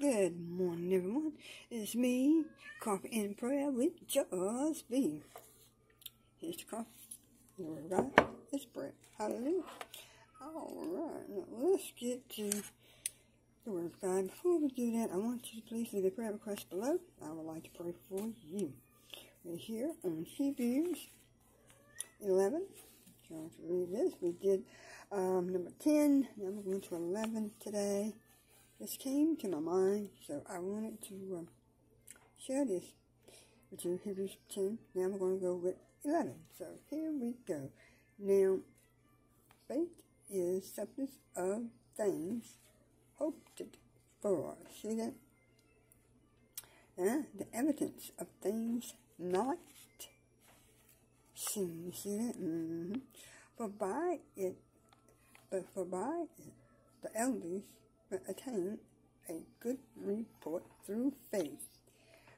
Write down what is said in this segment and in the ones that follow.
Good morning, everyone. It's me, Coffee and Prayer with Joyce B. Here's the coffee. The word of God is prayer. Hallelujah. All right, now let's get to the word of God. Before we do that, I want you to please leave a prayer request below. I would like to pray for you. We're here on Hebrews 11. Trying to read this. We did um, number 10. Now we're going to 11 today this came to my mind, so I wanted to um, share this with you. Hebrews 10. Now we're going to go with 11. So here we go. Now, faith is substance of things hoped for. See that? Uh, the evidence of things not seen. See that? Mm-hmm. For by it, but for by it, the elders attain a good report through faith.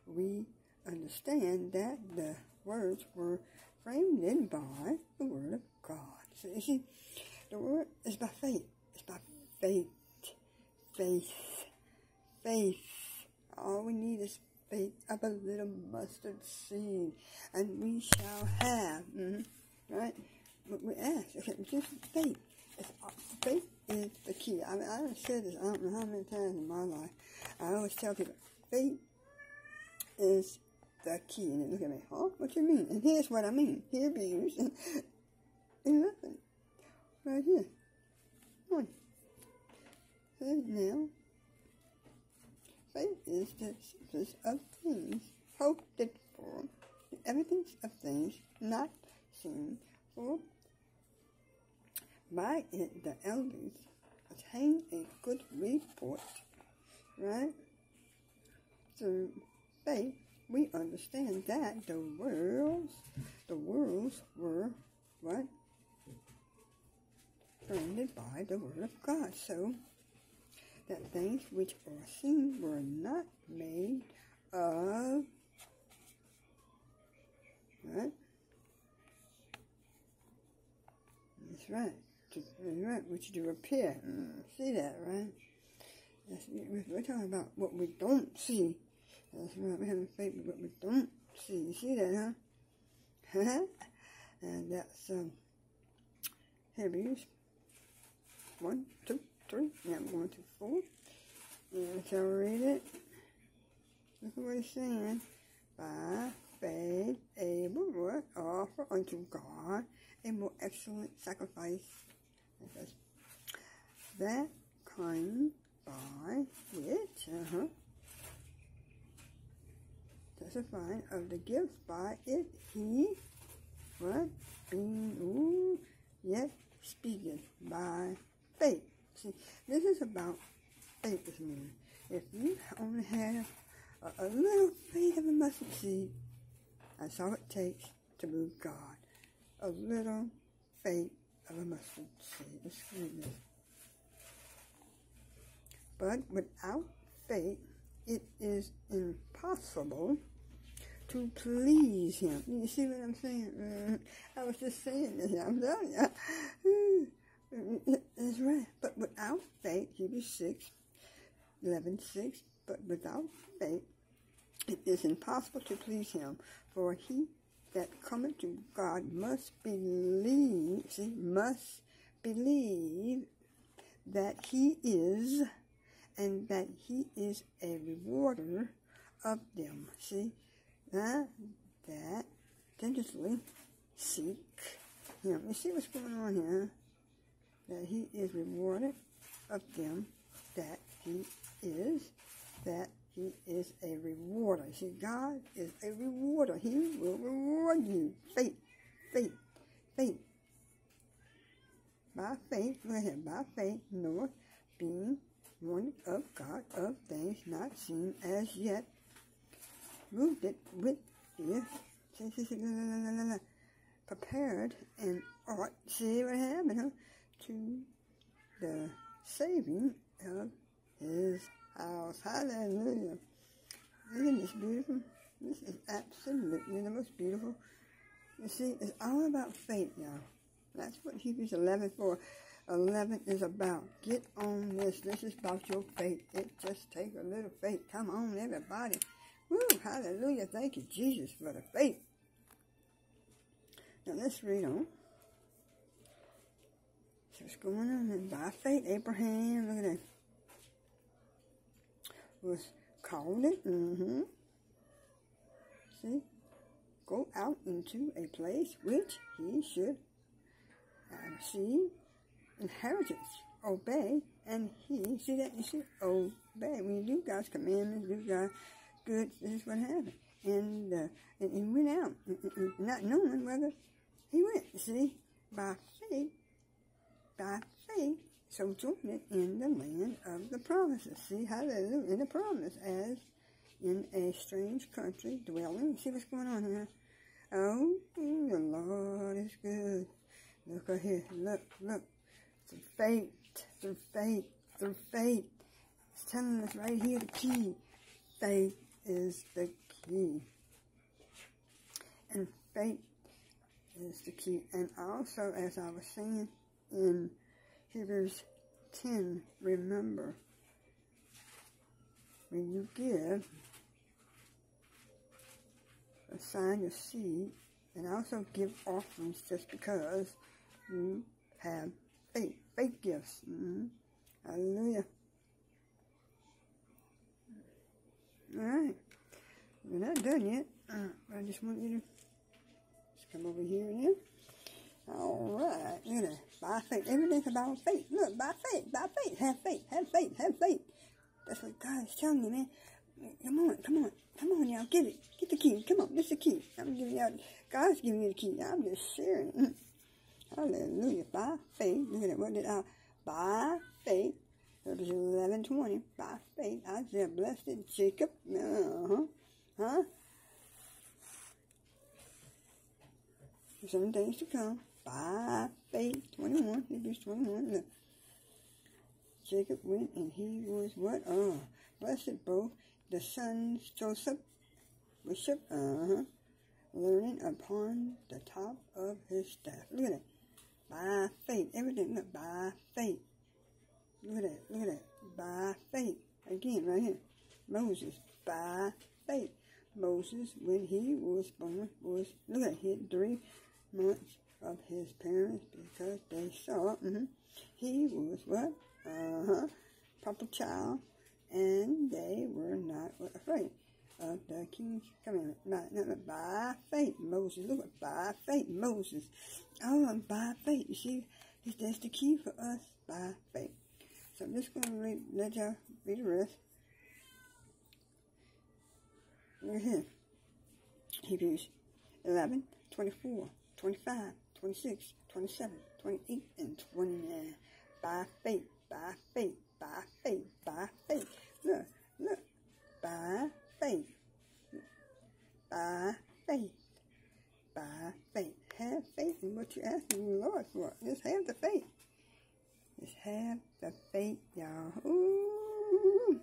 We understand that the words were framed in by the Word of God. So you see, the Word is by faith. It's by faith. Faith. Faith. All we need is faith of a little mustard seed, and we shall have. Mm-hmm, right? But we ask, just faith. Faith is the key. I mean, I've said this I don't know how many times in my life. I always tell people, faith is the key. And they look at me, huh? What you mean? And here's what I mean. Here be used in 11. Right here. One. So now, faith is the substance of good report, right? Through faith, we understand that the worlds, the worlds were what? Founded by the word of God. So that things which are seen were not made of right? That's right right, which to repair. Mm, see that, right? We're talking about what we don't see. That's right, we're having faith with what we don't see. You see that, huh? and that's um, Hebrews 1, 2, 3. Now I'm going to 4. And shall read it. Look at what he's saying. By faith, Abel what offer unto God a more excellent sacrifice that kind by which, uh-huh, testifying of the gift by it he, what, being, ooh, yet speaking by faith. See, this is about faith this morning. If you only have a, a little faith of a mustard seed, that's all it takes to move God. A little faith mustard seed. Excuse me. But without faith, it is impossible to please Him. You see what I'm saying? Mm, I was just saying this. I'm telling you. That's right. But without faith, Hebrews 6, 11, 6, but without faith, it is impossible to please Him. For he that cometh to God must believe, see, must believe that He is and that he is a rewarder of them. See, that, that, diligently seek him. You see what's going on here? That he is rewarded of them, that he is, that he is a rewarder. See, God is a rewarder. He will reward you. Faith, faith, faith. By faith, go ahead, by faith, Noah being one of God of things not seen as yet, moved it with fear, prepared and ought, see what happened, huh? to the saving of his house. Hallelujah. Isn't this beautiful? This is absolutely the most beautiful. You see, it's all about faith now. That's what Hebrews 11 for 11 is about. Get on this. This is about your faith. It just takes a little faith. Come on, everybody. Woo, hallelujah. Thank you, Jesus, for the faith. Now let's read on. So what's going on? By faith, Abraham, look at that, was called it. Mm-hmm. See? Go out into a place which he should see inheritance. Obey, and he, see that? You see, obey. When you do God's commandments, do God's good, this is what happened. And, uh, and he went out, not knowing whether he went, see, by faith, by faith, sojourning in the land of the promises. See, hallelujah, in the promise, as in a strange country, dwelling. See what's going on here? Oh, the Lord is good. Look right here. Look, look. Through faith, through faith, through faith. It's telling us right here the key. Faith is the key. And faith is the key. And also, as I was saying in Hebrews 10, remember, when you give, assign your seed, and also give offerings just because you have faith, faith gifts. Mm-hmm. Hallelujah. All right. We're not done yet. Uh, I just want you to just come over here now. All right. you know. By faith. Everything's about faith. Look, by faith, by faith. Have faith, have faith, have faith. That's what God is telling you, man. Come on, come on, come on, y'all. Get it. Get the key. Come on, this is the key. I'm giving y'all, God's giving you the key. I'm just sharing. Hallelujah. By faith. Look at it. What did I? By faith. That was 1120. By faith. Isaiah blessed Jacob. Uh-huh. Huh? Seven days to come. By faith. 21. Hebrews 21. Look. Jacob went and he was what? Oh, blessed both the sons Joseph, Bishop, uh-huh, learning upon the top of his staff. Look at it by faith. Everything, look, by faith. Look at that, look at that. By faith. Again, right here. Moses, by faith. Moses, when he was born, was, look at him, three months of his parents because they saw, mm-hmm, he was what? Uh-huh, proper child, and they were not afraid of the king's commandment. By, not by faith, Moses. Look at by faith, Moses. Oh, by faith. You see, that's the key for us, by faith. So I'm just going to read, let y'all read the rest. Look here. Hebrews 11, 24, 25, 26, 27, 28, and 29. By faith, by faith, by faith, by faith. Look, look, by faith. By faith. By faith. Have faith in what you're asking the Lord for. Just have the faith. Just have the faith, y'all. Ooh.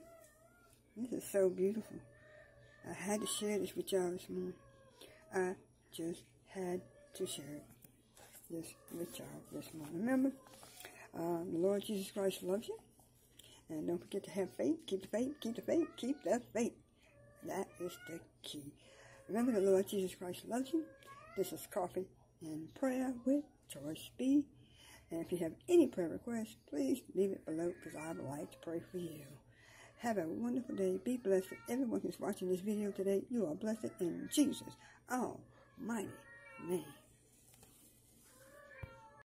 This is so beautiful. I had to share this with y'all this morning. I just had to share this with y'all this morning. Remember, uh, the Lord Jesus Christ loves you. And don't forget to have faith. Keep the faith. Keep the faith. Keep the faith. That is the key. Remember the Lord Jesus Christ loves you. This is Coffee and Prayer with Joyce B. And if you have any prayer requests, please leave it below because I would like to pray for you. Have a wonderful day. Be blessed. Everyone who's watching this video today, you are blessed in Jesus' almighty name.